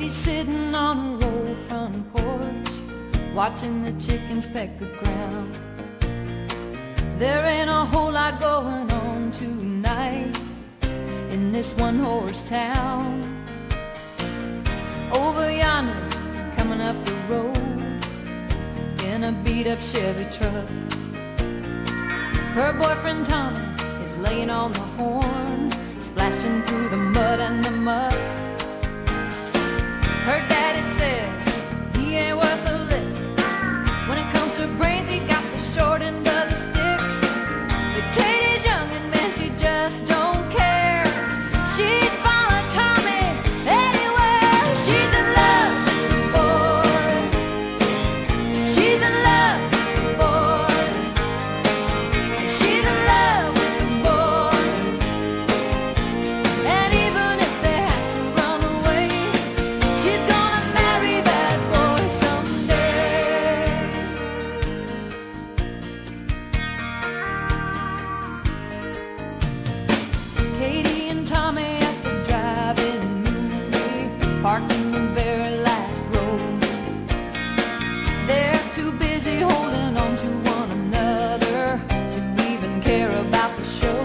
Katie's sitting on her old front porch, watching the chickens peck the ground. There ain't a whole lot going on tonight in this one-horse town. Over yonder, coming up the road in a beat-up Chevy truck. Her boyfriend Tommy is laying on the horn, splashing through the mud and the muck. Parked in the very last row. They're too busy holding on to one another to even care about the show.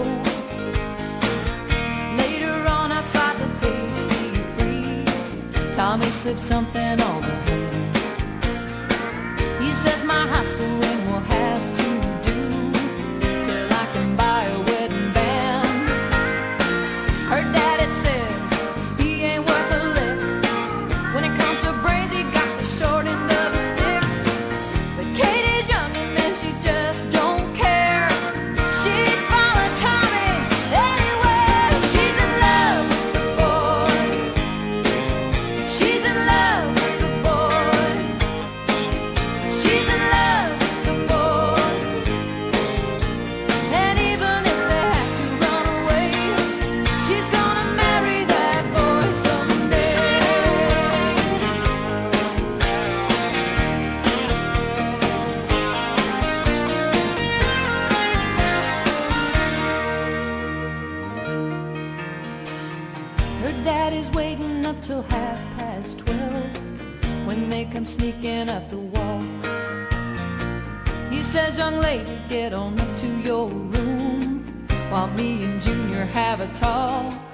Later on outside the Tasty Freeze, Tommy slipped something her hand. He says my high school daddy's waiting up till half past twelve when they come sneaking up the wall. He says, Young lady, get on up to your room while me and Junior have a talk.